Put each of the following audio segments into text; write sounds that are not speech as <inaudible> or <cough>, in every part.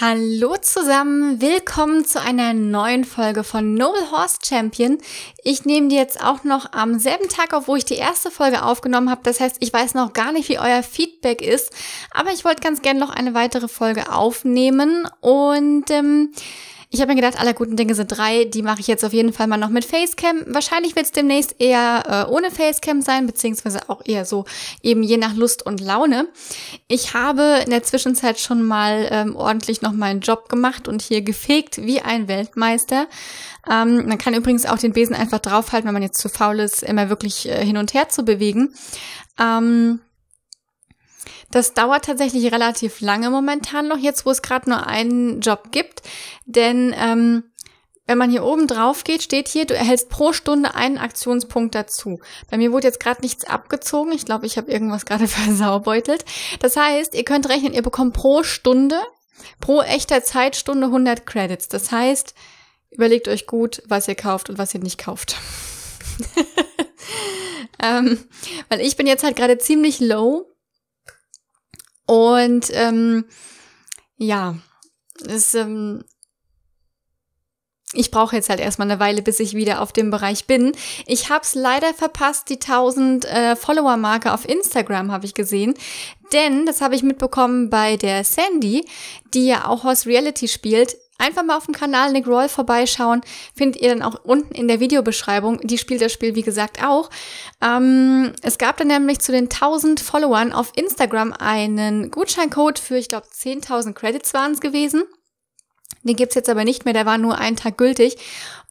Hallo zusammen, willkommen zu einer neuen Folge von Noble Horse Champion. Ich nehme die jetzt auch noch am selben Tag auf, wo ich die erste Folge aufgenommen habe. Das heißt, ich weiß noch gar nicht, wie euer Feedback ist, aber ich wollte ganz gerne noch eine weitere Folge aufnehmen und ähm, ich habe mir gedacht, aller guten Dinge sind drei. Die mache ich jetzt auf jeden Fall mal noch mit Facecam. Wahrscheinlich wird es demnächst eher äh, ohne Facecam sein, beziehungsweise auch eher so eben je nach Lust und Laune. Ich habe in der Zwischenzeit schon mal ähm, ordentlich noch meinen Job gemacht und hier gefegt wie ein Weltmeister. Ähm, man kann übrigens auch den Besen einfach draufhalten, wenn man jetzt zu faul ist, immer wirklich äh, hin und her zu bewegen. Ähm, das dauert tatsächlich relativ lange momentan noch, jetzt wo es gerade nur einen Job gibt. Denn ähm, wenn man hier oben drauf geht, steht hier, du erhältst pro Stunde einen Aktionspunkt dazu. Bei mir wurde jetzt gerade nichts abgezogen. Ich glaube, ich habe irgendwas gerade <laughs> versaubeutelt. Das heißt, ihr könnt rechnen, ihr bekommt pro Stunde, pro echter Zeitstunde 100 Credits. Das heißt, überlegt euch gut, was ihr kauft und was ihr nicht kauft. <laughs> ähm, weil ich bin jetzt halt gerade ziemlich low und ähm, ja, es, ähm, ich brauche jetzt halt erstmal eine Weile, bis ich wieder auf dem Bereich bin. Ich habe es leider verpasst, die 1000 äh, Follower-Marke auf Instagram habe ich gesehen. Denn, das habe ich mitbekommen bei der Sandy, die ja auch Horse Reality spielt, Einfach mal auf dem Kanal Nick Roll vorbeischauen, findet ihr dann auch unten in der Videobeschreibung. Die spielt das Spiel, wie gesagt, auch. Ähm, es gab dann nämlich zu den 1000 Followern auf Instagram einen Gutscheincode für, ich glaube, 10.000 Credits waren es gewesen. Den gibt's jetzt aber nicht mehr, der war nur einen Tag gültig.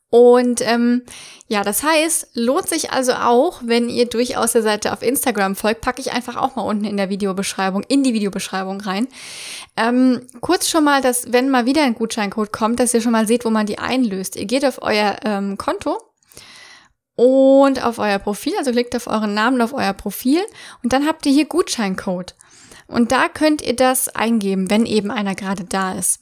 Und ähm, ja, das heißt, lohnt sich also auch, wenn ihr durchaus der Seite auf Instagram folgt, packe ich einfach auch mal unten in der Videobeschreibung, in die Videobeschreibung rein. Ähm, kurz schon mal, dass wenn mal wieder ein Gutscheincode kommt, dass ihr schon mal seht, wo man die einlöst. Ihr geht auf euer ähm, Konto und auf euer Profil, also klickt auf euren Namen, auf euer Profil und dann habt ihr hier Gutscheincode. Und da könnt ihr das eingeben, wenn eben einer gerade da ist.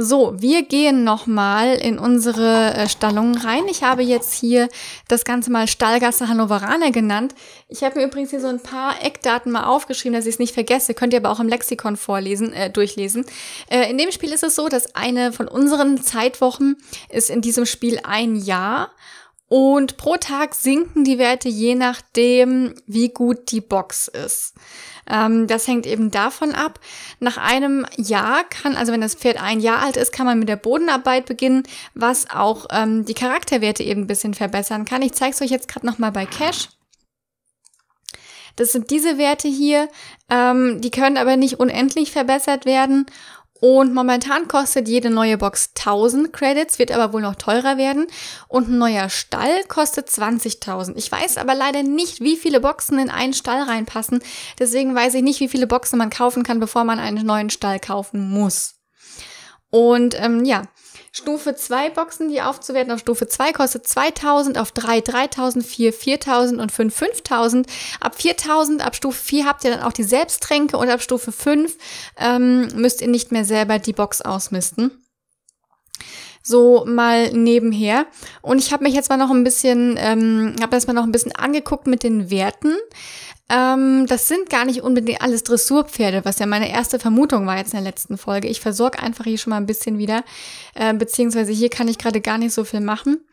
So, wir gehen nochmal in unsere äh, Stallungen rein. Ich habe jetzt hier das Ganze mal Stallgasse Hannoveraner genannt. Ich habe mir übrigens hier so ein paar Eckdaten mal aufgeschrieben, dass ich es nicht vergesse. Könnt ihr aber auch im Lexikon vorlesen, äh, durchlesen. Äh, in dem Spiel ist es so, dass eine von unseren Zeitwochen ist in diesem Spiel ein Jahr. Und pro Tag sinken die Werte je nachdem, wie gut die Box ist. Ähm, das hängt eben davon ab. Nach einem Jahr kann, also wenn das Pferd ein Jahr alt ist, kann man mit der Bodenarbeit beginnen, was auch ähm, die Charakterwerte eben ein bisschen verbessern kann. Ich zeige es euch jetzt gerade nochmal bei Cash. Das sind diese Werte hier, ähm, die können aber nicht unendlich verbessert werden. Und momentan kostet jede neue Box 1000 Credits, wird aber wohl noch teurer werden. Und ein neuer Stall kostet 20.000. Ich weiß aber leider nicht, wie viele Boxen in einen Stall reinpassen. Deswegen weiß ich nicht, wie viele Boxen man kaufen kann, bevor man einen neuen Stall kaufen muss. Und ähm, ja, Stufe 2 Boxen, die aufzuwerten auf Stufe 2 kostet 2000, auf 3 3000, 4 4000 und 5 5000. Ab 4000, ab Stufe 4 habt ihr dann auch die Selbsttränke und ab Stufe 5 ähm, müsst ihr nicht mehr selber die Box ausmisten so mal nebenher. Und ich habe mich jetzt mal noch ein bisschen, ähm, habe das mal noch ein bisschen angeguckt mit den Werten. Ähm, das sind gar nicht unbedingt alles Dressurpferde, was ja meine erste Vermutung war jetzt in der letzten Folge. Ich versorge einfach hier schon mal ein bisschen wieder, äh, beziehungsweise hier kann ich gerade gar nicht so viel machen.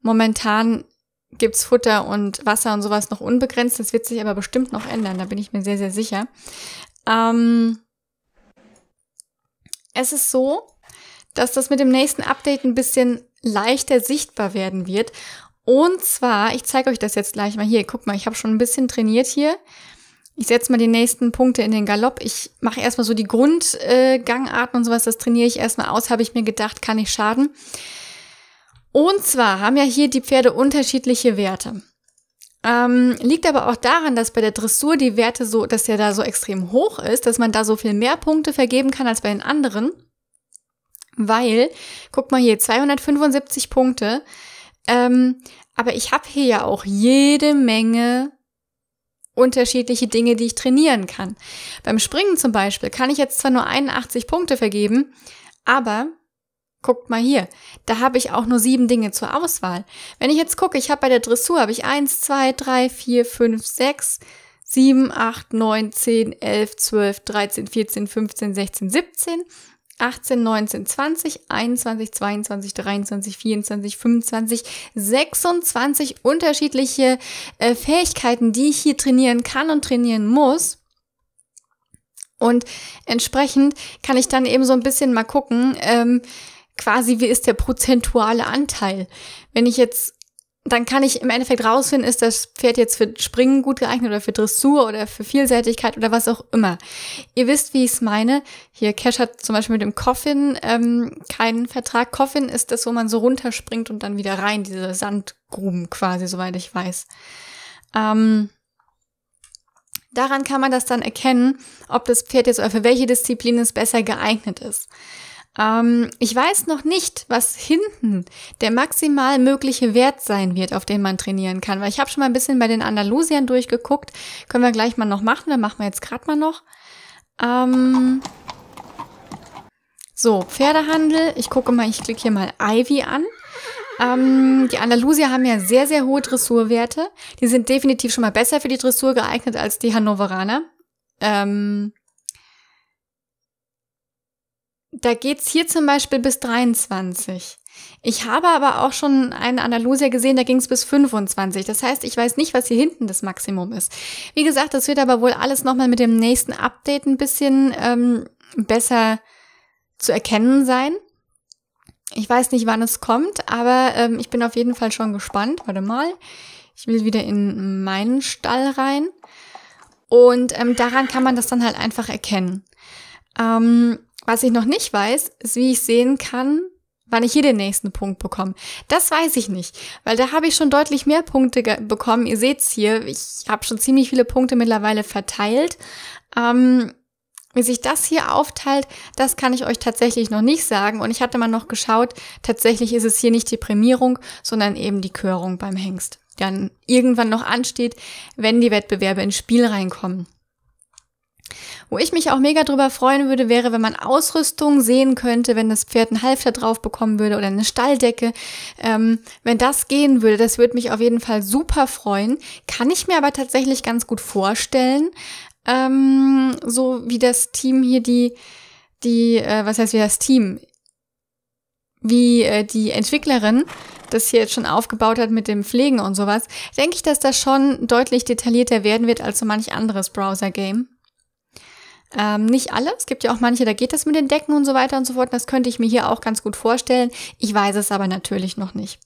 Momentan gibt's Futter und Wasser und sowas noch unbegrenzt. Das wird sich aber bestimmt noch ändern, da bin ich mir sehr, sehr sicher. Ähm, es ist so, dass das mit dem nächsten Update ein bisschen leichter sichtbar werden wird. Und zwar, ich zeige euch das jetzt gleich mal hier. Guck mal, ich habe schon ein bisschen trainiert hier. Ich setze mal die nächsten Punkte in den Galopp. Ich mache erstmal so die Grundgangarten äh, und sowas. Das trainiere ich erstmal aus, habe ich mir gedacht, kann nicht schaden. Und zwar haben ja hier die Pferde unterschiedliche Werte. Ähm, liegt aber auch daran, dass bei der Dressur die Werte so, dass der da so extrem hoch ist, dass man da so viel mehr Punkte vergeben kann als bei den anderen. Weil, guck mal hier, 275 Punkte. Ähm, aber ich habe hier ja auch jede Menge unterschiedliche Dinge, die ich trainieren kann. Beim Springen zum Beispiel kann ich jetzt zwar nur 81 Punkte vergeben, aber guckt mal hier, da habe ich auch nur sieben Dinge zur Auswahl. Wenn ich jetzt gucke, ich habe bei der Dressur habe ich eins, zwei, drei, vier, fünf, sechs, 7, 8, 9, 10, 11, 12, 13, 14, 15, 16, 17, 18, 19, 20, 21, 22, 23, 24, 25, 26 unterschiedliche äh, Fähigkeiten, die ich hier trainieren kann und trainieren muss. Und entsprechend kann ich dann eben so ein bisschen mal gucken, ähm, quasi wie ist der prozentuale Anteil. Wenn ich jetzt dann kann ich im Endeffekt rausfinden, ist das Pferd jetzt für Springen gut geeignet oder für Dressur oder für Vielseitigkeit oder was auch immer. Ihr wisst, wie ich es meine. Hier, Cash hat zum Beispiel mit dem Coffin ähm, keinen Vertrag. Coffin ist das, wo man so runterspringt und dann wieder rein, diese Sandgruben quasi, soweit ich weiß. Ähm, daran kann man das dann erkennen, ob das Pferd jetzt oder für welche Disziplin es besser geeignet ist. Ähm, ich weiß noch nicht, was hinten der maximal mögliche Wert sein wird, auf den man trainieren kann, weil ich habe schon mal ein bisschen bei den Andalusiern durchgeguckt. Können wir gleich mal noch machen, dann machen wir jetzt gerade mal noch. Ähm so, Pferdehandel. Ich gucke mal, ich klicke hier mal Ivy an. Ähm, die Andalusier haben ja sehr, sehr hohe Dressurwerte. Die sind definitiv schon mal besser für die Dressur geeignet als die Hannoveraner. Ähm, da geht's hier zum Beispiel bis 23. Ich habe aber auch schon einen Andalusier gesehen, da ging's bis 25. Das heißt, ich weiß nicht, was hier hinten das Maximum ist. Wie gesagt, das wird aber wohl alles nochmal mit dem nächsten Update ein bisschen ähm, besser zu erkennen sein. Ich weiß nicht, wann es kommt, aber ähm, ich bin auf jeden Fall schon gespannt. Warte mal. Ich will wieder in meinen Stall rein. Und ähm, daran kann man das dann halt einfach erkennen. Ähm, was ich noch nicht weiß, ist, wie ich sehen kann, wann ich hier den nächsten Punkt bekomme. Das weiß ich nicht, weil da habe ich schon deutlich mehr Punkte bekommen. Ihr seht's hier, ich habe schon ziemlich viele Punkte mittlerweile verteilt. Ähm, wie sich das hier aufteilt, das kann ich euch tatsächlich noch nicht sagen. Und ich hatte mal noch geschaut, tatsächlich ist es hier nicht die Prämierung, sondern eben die Körung beim Hengst, die dann irgendwann noch ansteht, wenn die Wettbewerbe ins Spiel reinkommen. Wo ich mich auch mega drüber freuen würde, wäre, wenn man Ausrüstung sehen könnte, wenn das Pferd einen Halfter drauf bekommen würde oder eine Stalldecke. Ähm, wenn das gehen würde, das würde mich auf jeden Fall super freuen. Kann ich mir aber tatsächlich ganz gut vorstellen. Ähm, so wie das Team hier die, die, äh, was heißt wie das Team? Wie äh, die Entwicklerin das hier jetzt schon aufgebaut hat mit dem Pflegen und sowas, denke ich, dass das schon deutlich detaillierter werden wird als so manch anderes Browser-Game. Ähm, nicht alle. Es gibt ja auch manche, da geht das mit den Decken und so weiter und so fort. Das könnte ich mir hier auch ganz gut vorstellen. Ich weiß es aber natürlich noch nicht.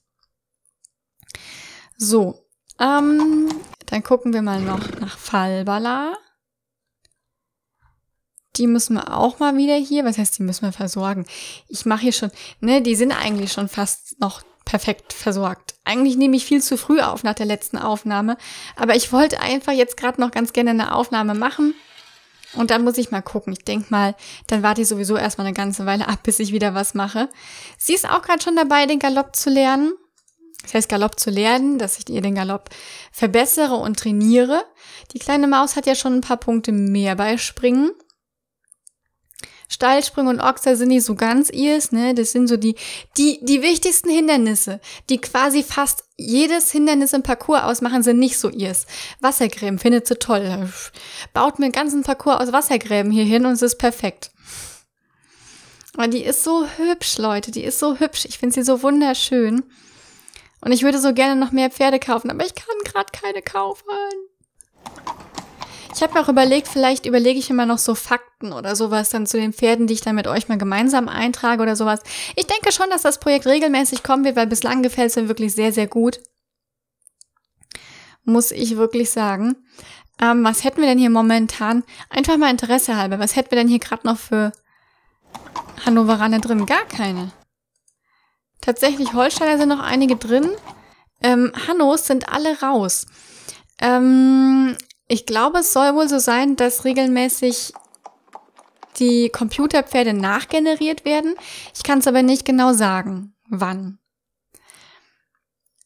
So, ähm, dann gucken wir mal noch nach Falbala. Die müssen wir auch mal wieder hier, was heißt, die müssen wir versorgen? Ich mache hier schon, ne, die sind eigentlich schon fast noch perfekt versorgt. Eigentlich nehme ich viel zu früh auf nach der letzten Aufnahme, aber ich wollte einfach jetzt gerade noch ganz gerne eine Aufnahme machen und dann muss ich mal gucken. Ich denk mal, dann warte ich sowieso erstmal eine ganze Weile ab, bis ich wieder was mache. Sie ist auch gerade schon dabei, den Galopp zu lernen. Das heißt, Galopp zu lernen, dass ich ihr den Galopp verbessere und trainiere. Die kleine Maus hat ja schon ein paar Punkte mehr bei Springen. Steilsprünge und Ochser sind nicht so ganz ihrs, ne? Das sind so die, die, die wichtigsten Hindernisse, die quasi fast jedes Hindernis im Parcours ausmachen, sind nicht so ihrs. Wassergräben findet sie toll. Baut mir einen ganzen Parcours aus Wassergräben hier hin und es ist perfekt. Aber die ist so hübsch, Leute, die ist so hübsch. Ich finde sie so wunderschön. Und ich würde so gerne noch mehr Pferde kaufen, aber ich kann gerade keine kaufen. Ich habe mir auch überlegt, vielleicht überlege ich immer noch so Fakten oder sowas dann zu den Pferden, die ich dann mit euch mal gemeinsam eintrage oder sowas. Ich denke schon, dass das Projekt regelmäßig kommen wird, weil bislang gefällt es mir wirklich sehr, sehr gut. Muss ich wirklich sagen. Ähm, was hätten wir denn hier momentan? Einfach mal Interesse halber. Was hätten wir denn hier gerade noch für Hannoveraner drin? Gar keine. Tatsächlich Holsteiner sind noch einige drin. Ähm, Hannos sind alle raus. Ähm, ich glaube, es soll wohl so sein, dass regelmäßig die Computerpferde nachgeneriert werden. Ich kann es aber nicht genau sagen, wann.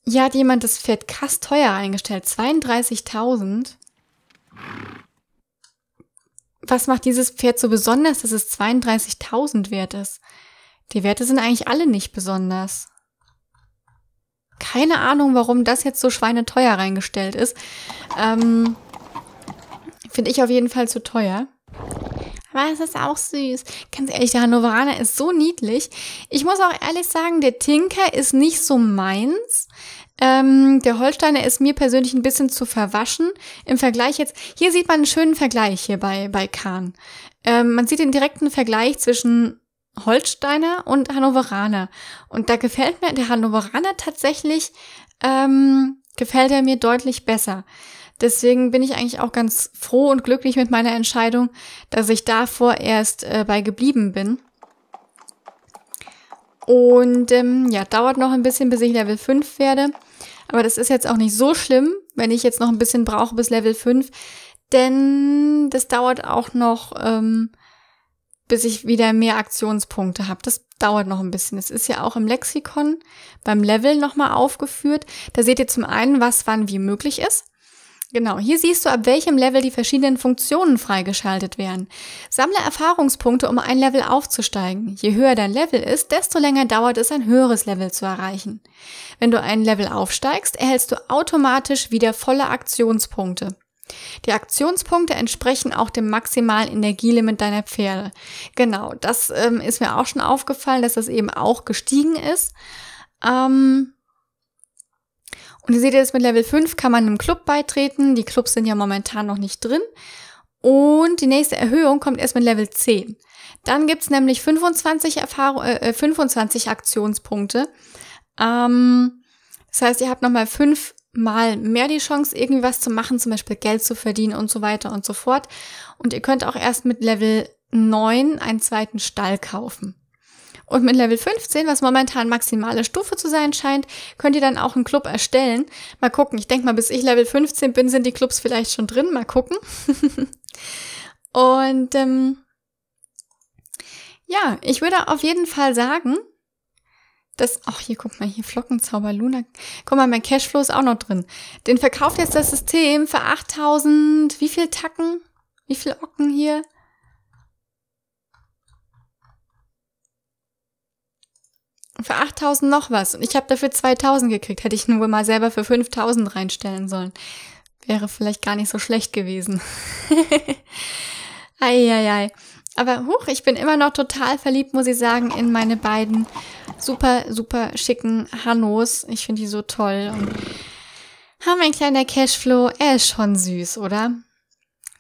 Hier hat jemand das Pferd krass teuer eingestellt. 32.000. Was macht dieses Pferd so besonders, dass es 32.000 wert ist? Die Werte sind eigentlich alle nicht besonders. Keine Ahnung, warum das jetzt so schweineteuer reingestellt ist. Ähm, Finde ich auf jeden Fall zu teuer. Aber es ist auch süß. Ganz ehrlich, der Hannoveraner ist so niedlich. Ich muss auch ehrlich sagen, der Tinker ist nicht so meins. Ähm, der Holsteiner ist mir persönlich ein bisschen zu verwaschen. Im Vergleich jetzt, hier sieht man einen schönen Vergleich hier bei, bei Kahn. Ähm, man sieht den direkten Vergleich zwischen Holsteiner und Hannoveraner. Und da gefällt mir der Hannoveraner tatsächlich, ähm, gefällt er mir deutlich besser. Deswegen bin ich eigentlich auch ganz froh und glücklich mit meiner Entscheidung, dass ich da vorerst äh, bei geblieben bin. Und ähm, ja, dauert noch ein bisschen, bis ich Level 5 werde. Aber das ist jetzt auch nicht so schlimm, wenn ich jetzt noch ein bisschen brauche bis Level 5. Denn das dauert auch noch, ähm, bis ich wieder mehr Aktionspunkte habe. Das dauert noch ein bisschen. Es ist ja auch im Lexikon beim Level nochmal aufgeführt. Da seht ihr zum einen, was wann wie möglich ist. Genau, hier siehst du, ab welchem Level die verschiedenen Funktionen freigeschaltet werden. Sammle Erfahrungspunkte, um ein Level aufzusteigen. Je höher dein Level ist, desto länger dauert es, ein höheres Level zu erreichen. Wenn du ein Level aufsteigst, erhältst du automatisch wieder volle Aktionspunkte. Die Aktionspunkte entsprechen auch dem maximalen Energielimit deiner Pferde. Genau, das ähm, ist mir auch schon aufgefallen, dass das eben auch gestiegen ist. Ähm, und ihr seht jetzt mit Level 5 kann man einem Club beitreten. Die Clubs sind ja momentan noch nicht drin. Und die nächste Erhöhung kommt erst mit Level 10. Dann gibt's nämlich 25, Erfahrung, äh, 25 Aktionspunkte. Ähm, das heißt, ihr habt nochmal fünf mal mehr die Chance, irgendwie was zu machen, zum Beispiel Geld zu verdienen und so weiter und so fort. Und ihr könnt auch erst mit Level 9 einen zweiten Stall kaufen. Und mit Level 15, was momentan maximale Stufe zu sein scheint, könnt ihr dann auch einen Club erstellen. Mal gucken. Ich denke mal, bis ich Level 15 bin, sind die Clubs vielleicht schon drin. Mal gucken. <laughs> Und ähm, ja, ich würde auf jeden Fall sagen, dass, ach hier, guck mal, hier Flockenzauber Luna. Guck mal, mein Cashflow ist auch noch drin. Den verkauft jetzt das System für 8000, wie viel Tacken? Wie viel Ocken hier? Für 8000 noch was. Und ich habe dafür 2000 gekriegt. Hätte ich nur mal selber für 5000 reinstellen sollen. Wäre vielleicht gar nicht so schlecht gewesen. <laughs> Eieiei. Aber huch, ich bin immer noch total verliebt, muss ich sagen, in meine beiden super, super schicken Hannos. Ich finde die so toll. Und haben ein kleiner Cashflow. Er ist schon süß, oder?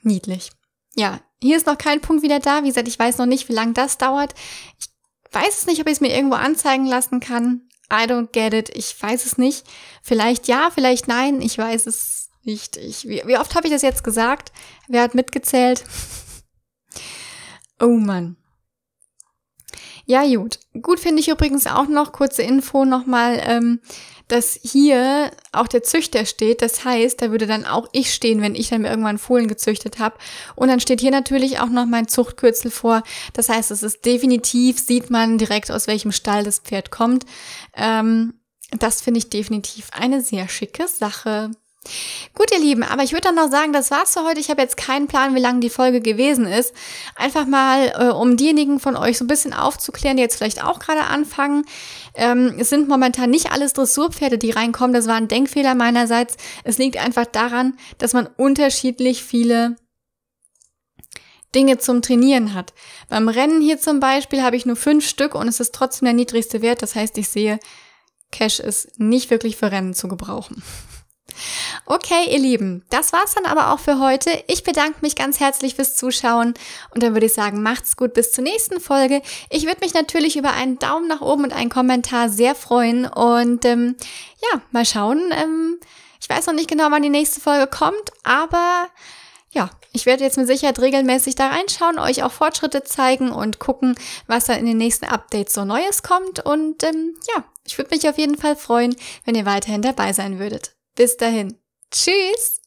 Niedlich. Ja, hier ist noch kein Punkt wieder da. Wie gesagt, ich weiß noch nicht, wie lange das dauert. Ich weiß es nicht, ob ich es mir irgendwo anzeigen lassen kann. I don't get it. Ich weiß es nicht. Vielleicht ja, vielleicht nein. Ich weiß es nicht. Ich, wie, wie oft habe ich das jetzt gesagt? Wer hat mitgezählt? <laughs> oh Mann. Ja, gut. Gut finde ich übrigens auch noch, kurze Info nochmal, ähm, dass hier auch der Züchter steht. Das heißt, da würde dann auch ich stehen, wenn ich dann irgendwann Fohlen gezüchtet habe. Und dann steht hier natürlich auch noch mein Zuchtkürzel vor. Das heißt, es ist definitiv, sieht man direkt, aus welchem Stall das Pferd kommt. Ähm, das finde ich definitiv eine sehr schicke Sache. Gut, ihr Lieben, aber ich würde dann noch sagen, das war's für heute. Ich habe jetzt keinen Plan, wie lange die Folge gewesen ist. Einfach mal, äh, um diejenigen von euch so ein bisschen aufzuklären, die jetzt vielleicht auch gerade anfangen. Ähm, es sind momentan nicht alles Dressurpferde, die reinkommen. Das war ein Denkfehler meinerseits. Es liegt einfach daran, dass man unterschiedlich viele Dinge zum Trainieren hat. Beim Rennen hier zum Beispiel habe ich nur fünf Stück und es ist trotzdem der niedrigste Wert. Das heißt, ich sehe, Cash ist nicht wirklich für Rennen zu gebrauchen. Okay, ihr Lieben, das war's dann aber auch für heute. Ich bedanke mich ganz herzlich fürs Zuschauen und dann würde ich sagen, macht's gut bis zur nächsten Folge. Ich würde mich natürlich über einen Daumen nach oben und einen Kommentar sehr freuen und ähm, ja, mal schauen. Ähm, ich weiß noch nicht genau, wann die nächste Folge kommt, aber ja, ich werde jetzt mit Sicherheit regelmäßig da reinschauen, euch auch Fortschritte zeigen und gucken, was da in den nächsten Updates so Neues kommt. Und ähm, ja, ich würde mich auf jeden Fall freuen, wenn ihr weiterhin dabei sein würdet. Bis dahin. Tschüss!